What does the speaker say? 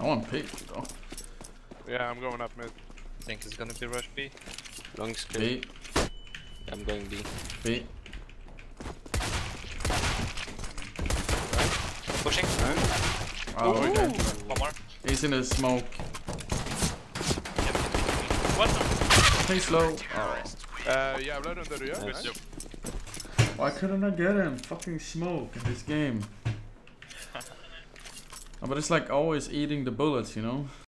I want pick though. Yeah, I'm going up mid. think it's gonna be rush B. Long skill. B, I'm going B. B. Pushing. Oh, okay. One more. He's in the smoke. What the? He's low. Oh. Uh, jävlar under du gör. Nice. Nice. Why couldn't I get him? Fucking smoke in this game. Oh, but it's like always eating the bullets, you know?